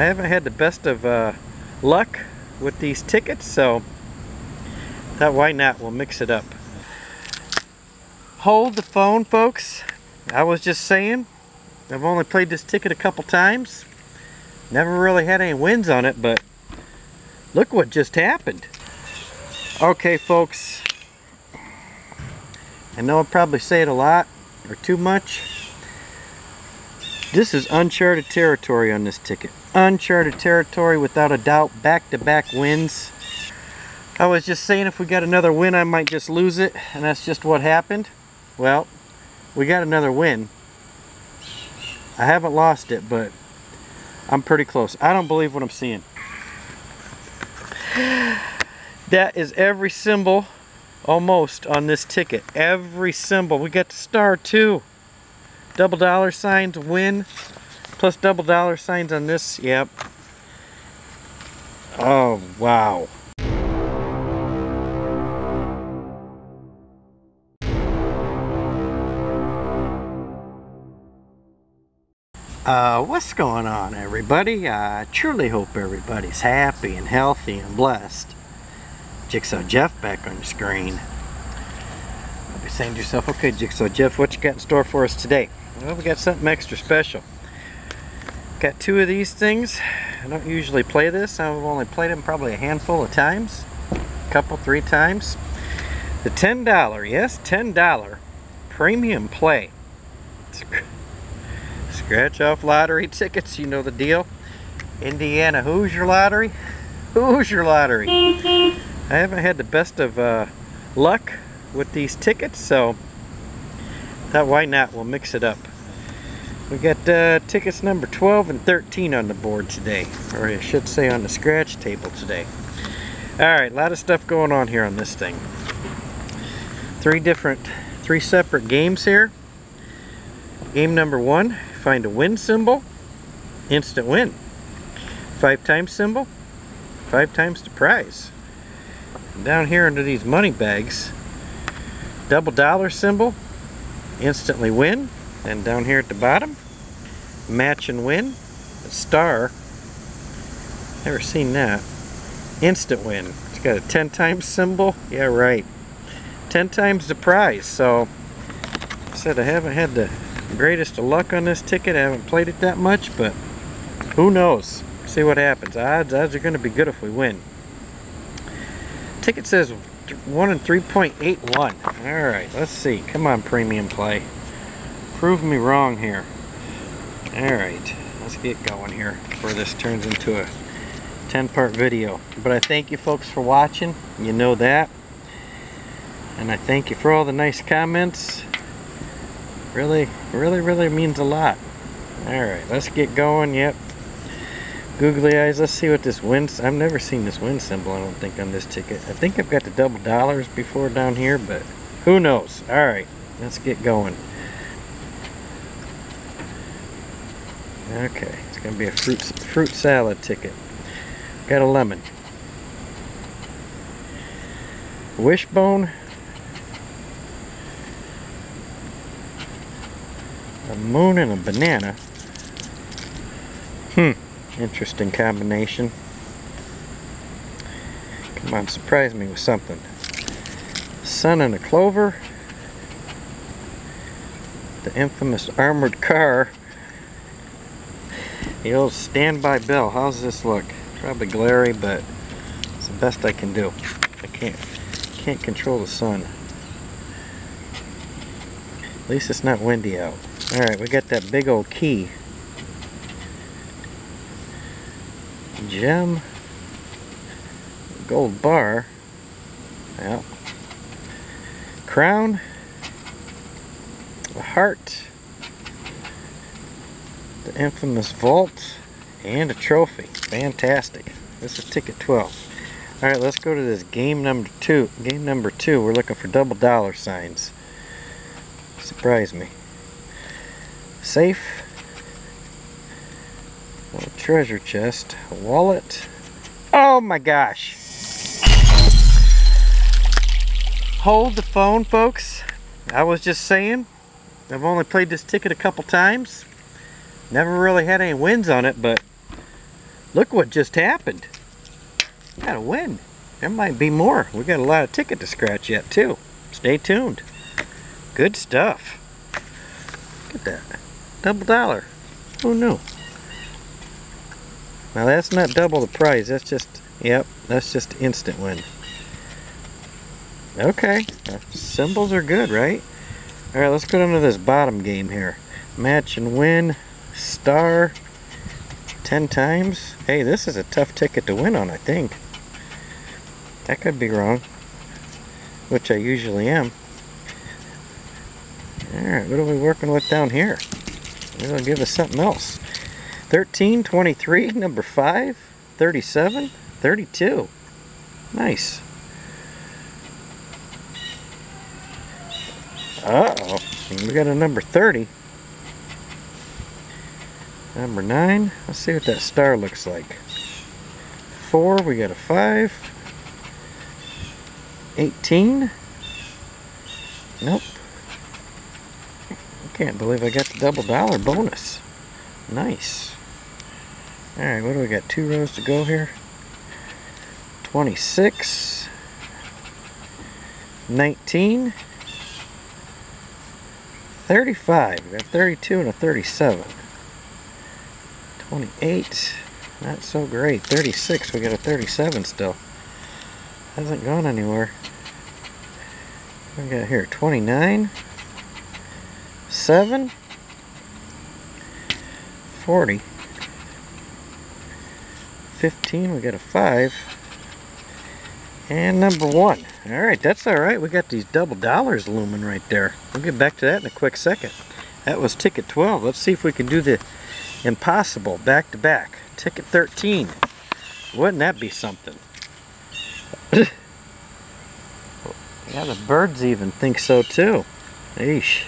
I haven't had the best of uh, luck with these tickets, so that why not? We'll mix it up. Hold the phone, folks. I was just saying, I've only played this ticket a couple times. Never really had any wins on it, but look what just happened. Okay, folks. I know I probably say it a lot or too much. This is uncharted territory on this ticket. Uncharted territory without a doubt. Back-to-back -back wins. I was just saying if we got another win I might just lose it and that's just what happened. Well, we got another win. I haven't lost it, but I'm pretty close. I don't believe what I'm seeing. That is every symbol almost on this ticket. Every symbol. We got the star too. Double dollar signs, win, plus double dollar signs on this. Yep. Oh, wow. Uh, what's going on everybody? I truly hope everybody's happy and healthy and blessed. Jigsaw Jeff back on the screen. I'll be saying to yourself, okay Jigsaw Jeff, what you got in store for us today? Well, we got something extra special. Got two of these things. I don't usually play this. I've only played them probably a handful of times. A couple, three times. The $10, yes, $10 premium play. Scratch off lottery tickets, you know the deal. Indiana Hoosier Lottery. Hoosier Lottery. I haven't had the best of uh, luck with these tickets, so thought white not? We'll mix it up. We got uh, tickets number 12 and 13 on the board today, or I should say on the scratch table today. Alright, a lot of stuff going on here on this thing. Three different, three separate games here. Game number one, find a win symbol, instant win. Five times symbol, five times the prize. Down here under these money bags, double dollar symbol, instantly win. And down here at the bottom, match and win, star. Never seen that. Instant win. It's got a 10 times symbol. Yeah, right. 10 times the prize. So, I said I haven't had the greatest of luck on this ticket. I haven't played it that much, but who knows? See what happens. Odds, odds are going to be good if we win. Ticket says 1 and 3.81. Alright, let's see. Come on, premium play. Prove me wrong here. Alright, let's get going here before this turns into a 10 part video. But I thank you folks for watching. You know that. And I thank you for all the nice comments really, really, really means a lot. Alright, let's get going. Yep. Googly eyes. Let's see what this wins. I've never seen this win symbol, I don't think, on this ticket. I think I've got the double dollars before down here, but who knows? Alright, let's get going. Okay, it's going to be a fruit, fruit salad ticket. Got a lemon. Wishbone A moon and a banana. Interesting combination. Come on, surprise me with something. Sun and a clover. The infamous armored car. The old standby bell. How's this look? Probably glary, but it's the best I can do. I can't can't control the sun. At least it's not windy out. Alright, we got that big old key. Gem. Gold bar. Yeah. Crown. the heart. The infamous vault. And a trophy. Fantastic. This is ticket 12. Alright, let's go to this game number two. Game number two, we're looking for double dollar signs. Surprise me safe, treasure chest, wallet. Oh my gosh. Hold the phone, folks. I was just saying, I've only played this ticket a couple times. Never really had any wins on it, but Look what just happened. Got a win. There might be more. We got a lot of ticket to scratch yet too. Stay tuned. Good stuff. Look at that. Double dollar. Who knew? Now that's not double the price. That's just, yep, that's just instant win. Okay, symbols are good, right? All right, let's go down to this bottom game here. Match and win, star, 10 times. Hey, this is a tough ticket to win on, I think. I could be wrong, which I usually am. Alright, what are we working with down here? It'll give us something else. 13, 23, number 5, 37, 32. Nice. Uh-oh. We got a number 30. Number 9. Let's see what that star looks like. 4. We got a 5. 18. Nope. I can't believe I got the double dollar bonus. Nice. Alright, what do we got? Two rows to go here. 26. 19. 35. We got 32 and a 37. 28. Not so great. 36. We got a 37 still. Hasn't gone anywhere. We got here? 29. 7. 40. 15. We got a 5. And number 1. Alright, that's alright. We got these double dollars looming right there. We'll get back to that in a quick second. That was ticket 12. Let's see if we can do the impossible back to back. Ticket 13. Wouldn't that be something? yeah, the birds even think so too. Eesh.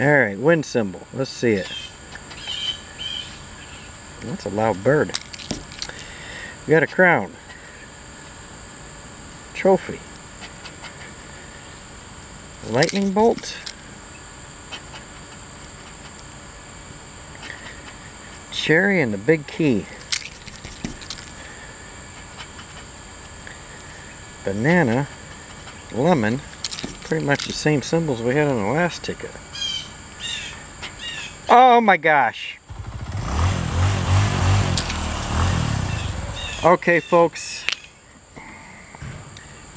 Alright, wind symbol. Let's see it. That's a loud bird. We got a crown. Trophy. Lightning bolt. Cherry and the big key. Banana. Lemon. Pretty much the same symbols we had on the last ticket. Oh my gosh. Okay folks.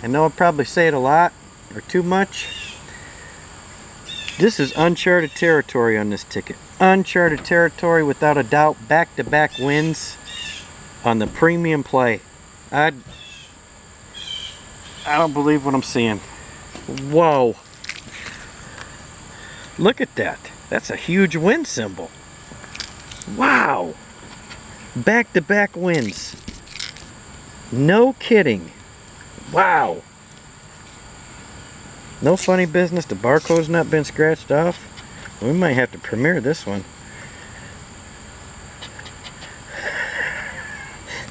I know I probably say it a lot or too much. This is uncharted territory on this ticket. Uncharted territory without a doubt. Back-to-back -back wins on the premium play. I I don't believe what I'm seeing. Whoa. Look at that. That's a huge win symbol. Wow. Back-to-back -back wins. No kidding. Wow. No funny business. The barcode's not been scratched off. We might have to premiere this one.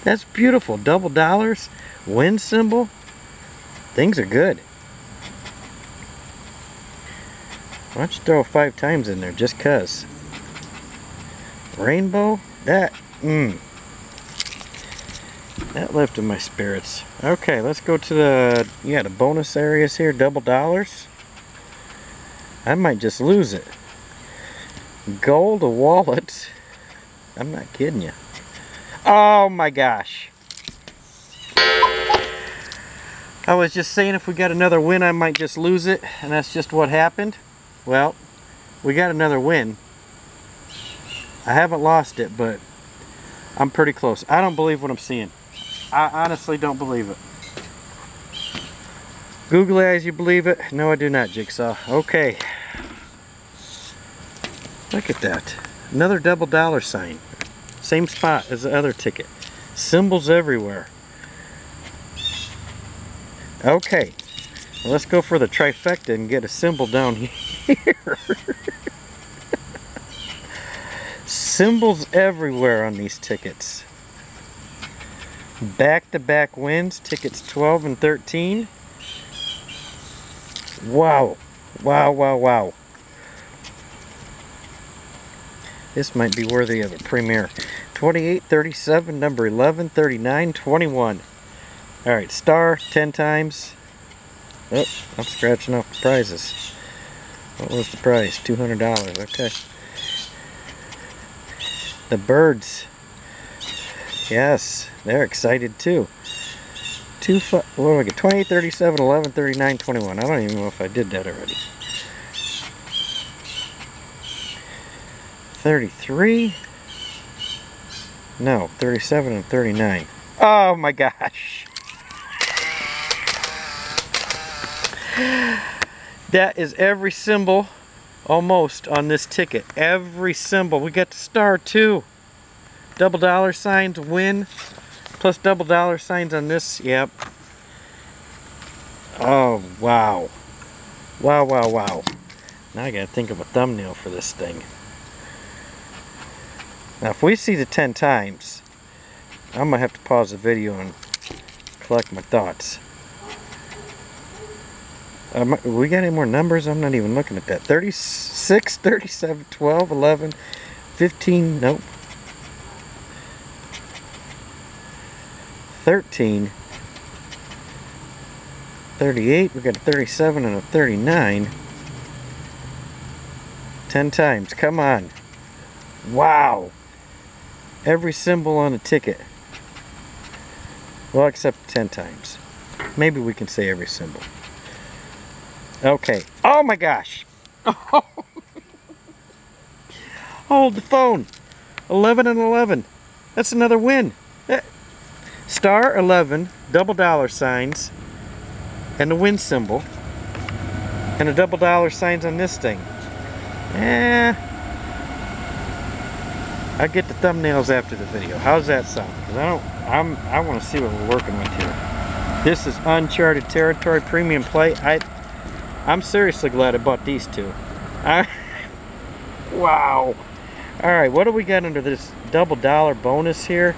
That's beautiful. Double dollars. Win symbol. Things are good. Why don't you throw five times in there just cuz. Rainbow. That. Mmm. That lifted my spirits. Okay, let's go to the, yeah, the bonus areas here, double dollars. I might just lose it. Gold, a wallet. I'm not kidding you. Oh my gosh. I was just saying if we got another win, I might just lose it, and that's just what happened. Well, we got another win. I haven't lost it, but I'm pretty close. I don't believe what I'm seeing. I honestly don't believe it. Google as you believe it. No, I do not, Jigsaw. Okay. Look at that. Another double dollar sign. Same spot as the other ticket. Symbols everywhere. Okay. Well, let's go for the trifecta and get a symbol down here. Symbols everywhere on these tickets. Back-to-back -back wins, tickets 12 and 13. Wow. Wow, wow, wow. This might be worthy of a premiere. 28, 37, number 11, 39, 21. Alright, star 10 times. Oh, I'm scratching off the prizes. What was the price? $200. Okay. The birds. Yes, they're excited too. Two, what do I get? 28, 37, 11, 39, 21. I don't even know if I did that already. 33. No, 37 and 39. Oh my gosh. That is every symbol almost on this ticket. Every symbol. We got the star too. Double dollar signs win. Plus double dollar signs on this. Yep. Oh, wow. Wow, wow, wow. Now I gotta think of a thumbnail for this thing. Now if we see the 10 times, I'm gonna have to pause the video and collect my thoughts. Um, we got any more numbers? I'm not even looking at that. 36, 37, 12, 11, 15, nope. 13, 38, we got a 37 and a 39. 10 times, come on. Wow. Every symbol on a ticket. Well, except 10 times. Maybe we can say every symbol. Okay. Oh my gosh. Hold the phone. 11 and 11. That's another win. Star 11, double dollar signs, and the win symbol, and the double dollar signs on this thing. Eh. I'll get the thumbnails after the video. How's that sound? Because I don't, I'm, I want to see what we're working with here. This is Uncharted Territory Premium Play. I, I'm seriously glad I bought these two. I, wow. All right, what do we got under this double dollar bonus here?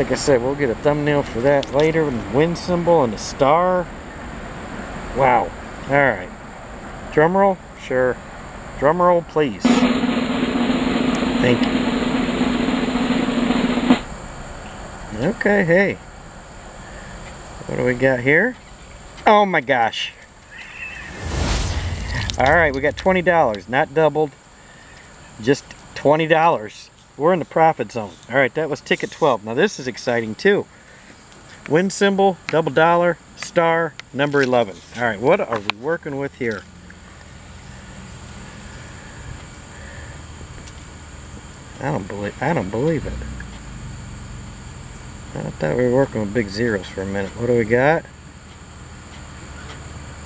Like I said, we'll get a thumbnail for that later. And win symbol and the star. Wow. All right. Drum roll? Sure. Drum roll, please. Thank you. Okay, hey. What do we got here? Oh my gosh. All right, we got $20, not doubled, just $20. We're in the profit zone. All right, that was ticket 12. Now this is exciting too. Win symbol, double dollar, star, number 11. All right, what are we working with here? I don't believe I don't believe it. I thought we were working with big zeros for a minute. What do we got?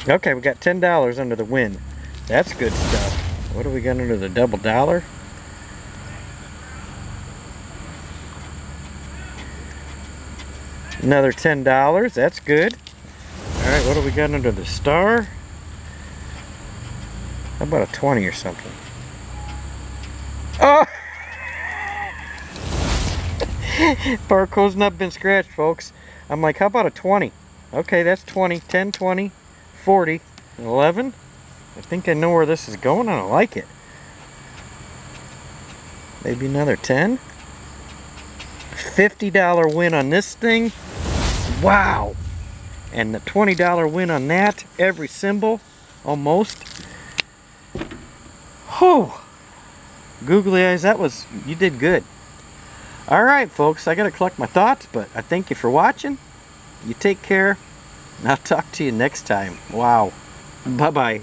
Okay, we got $10 under the win. That's good stuff. What do we got under the double dollar? Another $10. That's good. Alright, what do we got under the star? How about a 20 or something? Oh! Barcode's not been scratched, folks. I'm like, how about a 20? Okay, that's 20. 10, 20, 40, 11. I think I know where this is going. I don't like it. Maybe another 10. $50 win on this thing. Wow. And the $20 win on that. Every symbol. Almost. Whew. Googly eyes, that was, you did good. Alright folks, I gotta collect my thoughts, but I thank you for watching. You take care. I'll talk to you next time. Wow. Bye-bye.